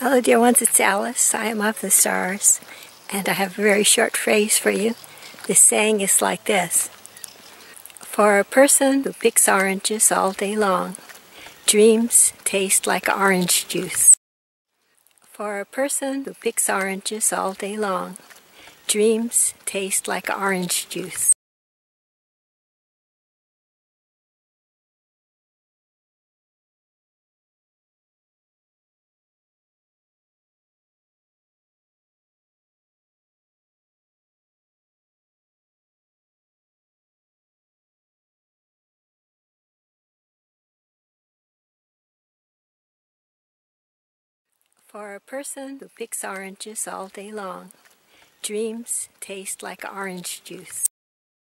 Hello, dear ones, it's Alice. I am of the stars, and I have a very short phrase for you. The saying is like this For a person who picks oranges all day long, dreams taste like orange juice. For a person who picks oranges all day long, dreams taste like orange juice. For a person who picks oranges all day long, dreams taste like orange juice.